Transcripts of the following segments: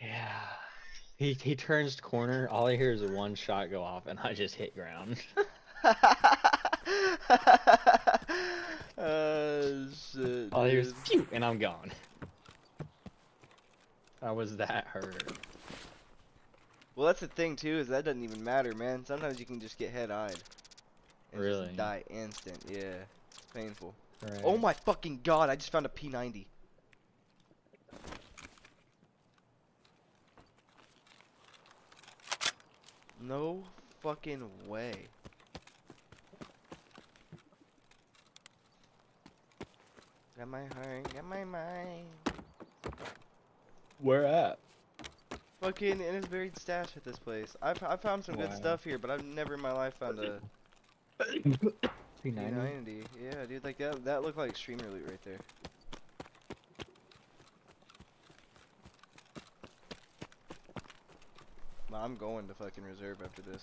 Yeah. He he turns corner. All I hear is one shot go off, and I just hit ground. uh, shit. All I hear is pew, and I'm gone. How was that hurt? Well, that's the thing too, is that doesn't even matter, man. Sometimes you can just get head-eyed. and Really? Just die instant. Yeah. It's painful. Right. Oh my fucking god! I just found a P90. No fucking way. Got my heart, got my mind. Where at? Fucking in his buried stash at this place. I've I found some good stuff here, but I've never in my life found a P90. P90. Yeah, dude, like that that looked like streamer loot right there. I'm going to fucking reserve after this.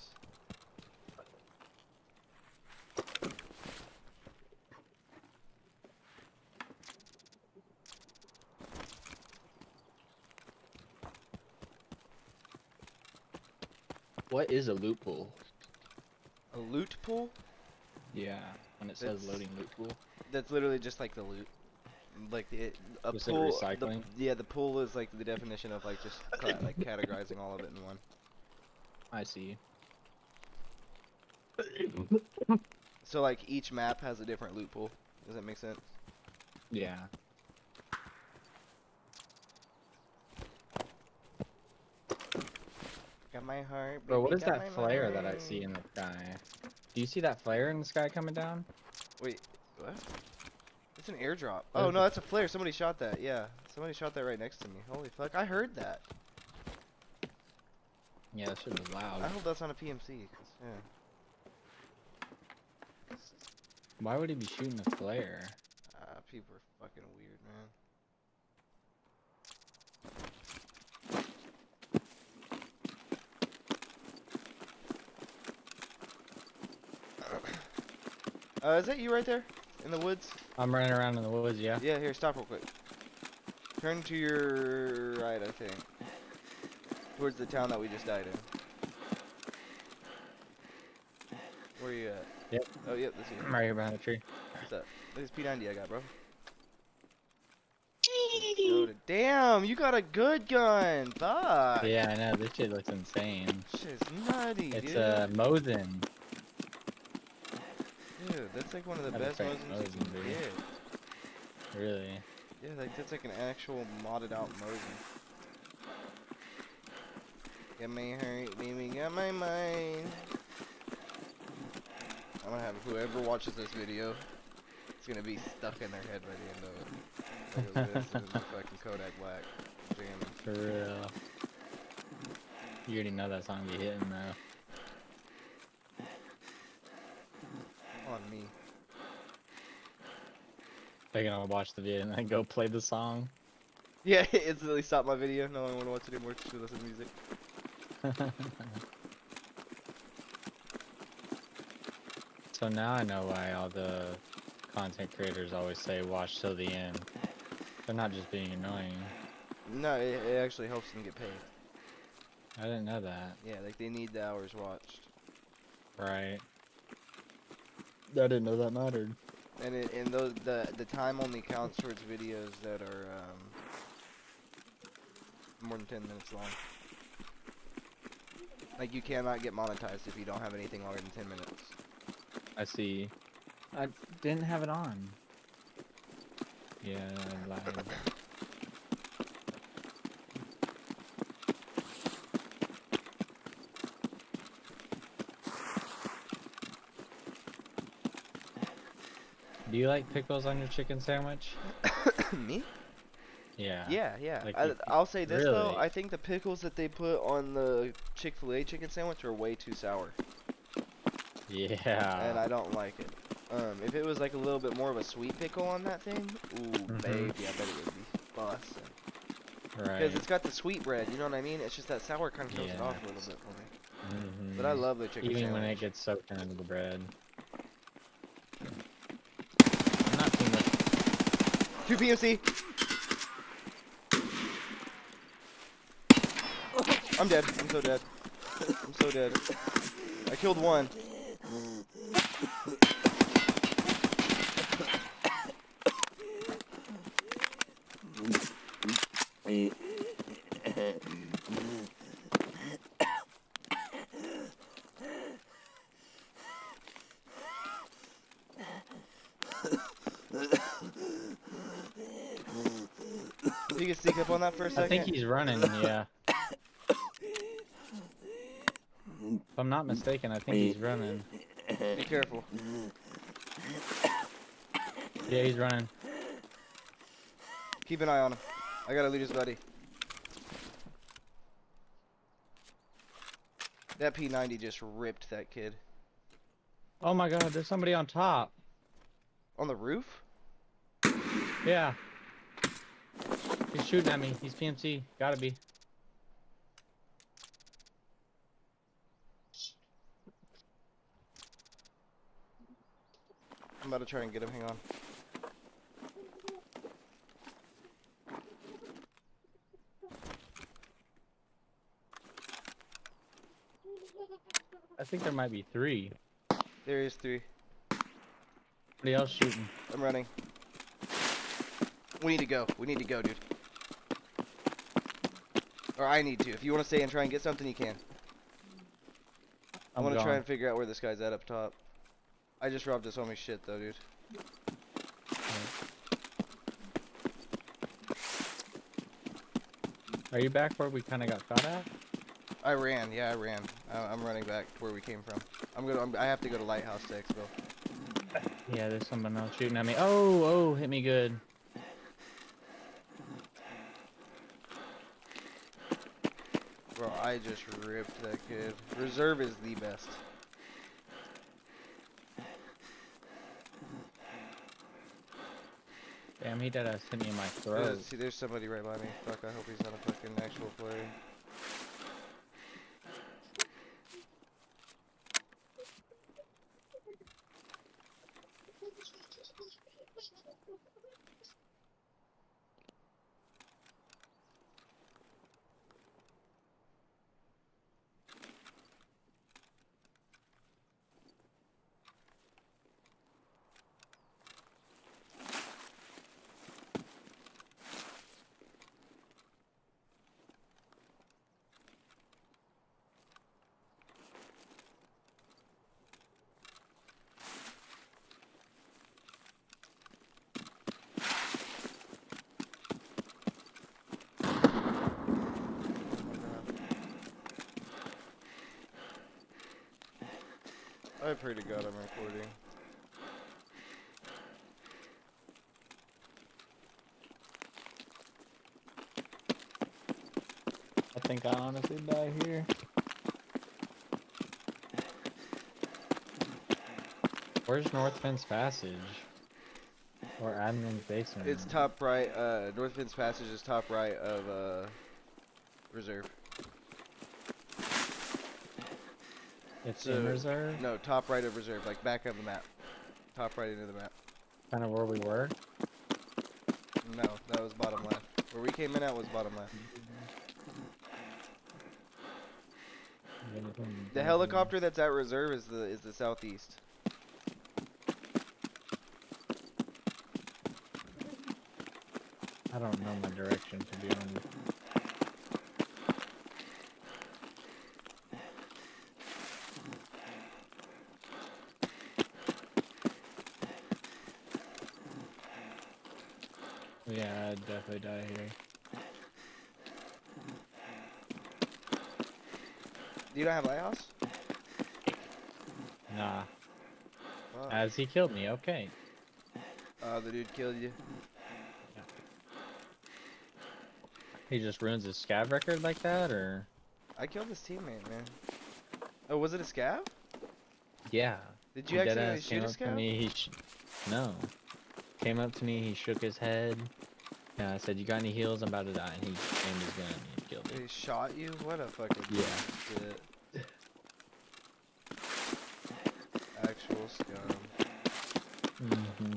What is a loot pool? A loot pool? Yeah, when it says That's- loading loot pool. That's literally just like the loot. Like the a it pool. recycling? The, yeah, the pool is like the definition of like just like categorizing all of it in one. I see. So like each map has a different loot pool. Does that make sense? Yeah. Got my heart. Bro, what is that flare that I see in the sky? Do you see that flare in the sky coming down? Wait, what? It's an airdrop. Oh no, that's a flare. Somebody shot that. Yeah, somebody shot that right next to me. Holy fuck, I heard that. Yeah, that should be loud. I hope that's not a PMC. 'cause, yeah. Why would he be shooting a flare? Uh, people are fucking weird, man. Uh, is that you right there? In the woods? I'm running around in the woods, yeah? Yeah, here, stop real quick. Turn to your right, I think. Towards the town that we just died in. Where are you at? Yep. Oh, yep, that's you. I'm right here behind the tree. What's up? Look at this P90 I got, bro. Loaded. Damn, you got a good gun. Fuck. Yeah, I know, this shit looks insane. Shit's nutty, It's dude. a uh, Mosin. Dude, that's like one of the Had a best fake Mosins you Mosin, can dude. get. Really? Yeah, like that's like an actual modded out Mosin. Got my heart, baby, got my mind. I'm gonna have whoever watches this video, it's gonna be stuck in their head by the end of it. At this, the fucking Kodak Black jamming. For real. You already know that song be hitting though. On me. They're gonna watch the video and then go play the song. Yeah, instantly stop my video. No one wanna watch it anymore just to listen to music. so now I know why all the content creators always say watch till the end. They're not just being annoying. No, it, it actually helps them get paid. I didn't know that. Yeah, like they need the hours watched. Right. I didn't know that mattered. And it, and those the the time only counts towards videos that are um, more than ten minutes long. Like you cannot get monetized if you don't have anything longer than ten minutes. I see. I didn't have it on. Yeah, I lied. Do you like pickles on your chicken sandwich? Me? Yeah. Yeah, yeah. Like I, you- I'll say this though. I think the pickles that they put on the Chick Fil A chicken sandwich are way too sour, Yeah. and I don't like it. Um, if it was like a little bit more of a sweet pickle on that thing, ooh, Mhm. baby, I bet it would be busting. right. Because it's got the sweet bread, you know what I mean? It's just that sour kind of throws it off a little bit for me. Mhm. But I love the chicken Even sandwich. when it gets soaked into the bread. Not too much. Two PMC. I'm dead. I'm so dead. I'm so dead. I killed one. You can sneak up on that for a second. I think he's running, yeah. If I'm not mistaken, I think he's running. Be careful. Yeah, he's running. Keep an eye on him. I gotta loot his buddy. That P90 just ripped that kid. Oh my god, there's somebody on top. On the roof? Yeah. He's shooting at me. He's PMC. Gotta be. I'm about to try and get him. Hang on. I think there might be three. There is three. Somebody else shooting. I'm running. We need to go. We need to go, dude. Or I need to. If you want to stay and try and get something, you can. I I'm want to try and figure out where this guy's at up top. I just robbed this homie's shit, though, dude. Are you back where we kind of got shot at? I ran. Yeah, I ran. I I'm running back to where we came from. I'm gonna. I'm, I have to go to Lighthouse to expo. Yeah, there's someone else shooting at me. Oh, oh, hit me good. Bro, I just ripped that kid. Reserve is the best. Damn, he did a hit me in my Uh, throat. see, there's somebody right by me. Fuck, I hope he's not a fucking actual player. Oh my god. I pray to God I'm recording. I think I honestly die here. Where's North Fence Passage? Or Admin's Basement? It's top right, uh, North Fence Passage is top right of, uh, Reserve. It's in reserve? No, top right of Reserve, like back of the map. Top right into the map. Kind of where we were? No, that was bottom left. Where we came in at was bottom left. The helicopter that's at Reserve is the is the southeast. I don't know my direction to be honest. Yeah, I'd definitely die here. Do you not have lighthouse? Nah. Oh. As he killed me, okay. Uh, the dude killed you. He just ruins his scav record like that, or? I killed his teammate, man. Oh, was it a scav? Yeah. Did you He accidentally shoot a scav? me. No. Came up to me. He shook his head. Yeah, I said, "You got any heals? I'm about to die." And he aimed his gun and killed me. He shot you? What a fucking Yeah. shit. Actual scum. hmm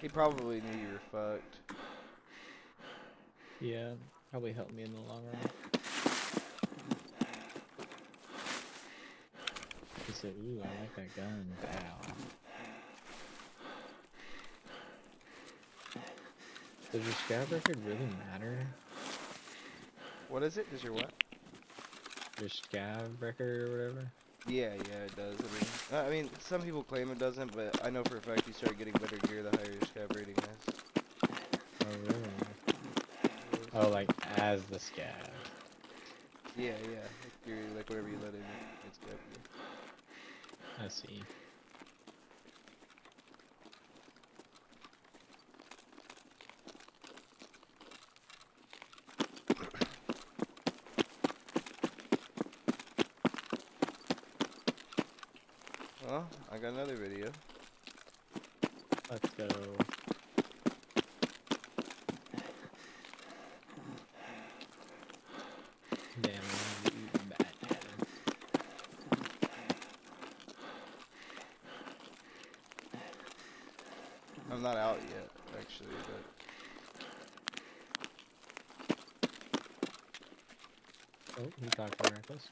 He probably knew you were fucked. Yeah, Probably helped me in the long run. He said, ooh, I like that gun. Bow. Does your scav record really matter? What is it? Does your what? Your scav record or whatever? Yeah, yeah, it does. I mean, uh, I mean, some people claim it doesn't, but I know for a fact you start getting better gear the higher your scav rating is. Oh, really? Oh, like as the scav. Yeah, yeah. Like, like whatever you let in, it's good. I see. I got another video. Let's go. Damn, I'm gonna be eating bad. I'm not out yet, actually, but Oh, he talking reckless.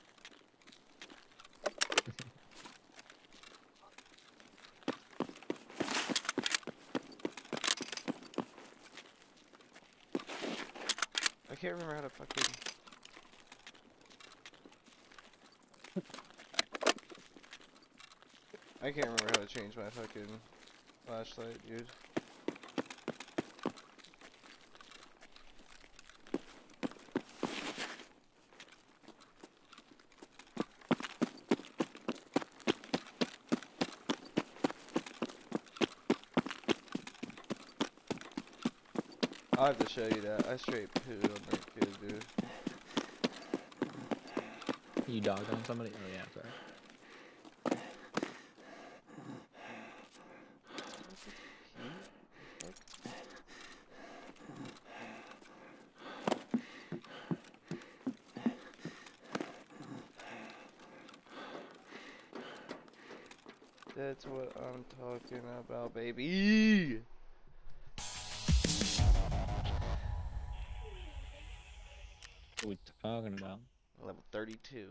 Can't remember how to fucking. I can't remember how to change my fucking flashlight, dude. I'll have to show you that. I straight pooed on that kid, dude. You dogged on somebody? Oh yeah, sorry. That's what I'm talking about, baby. Talking about? Level 32.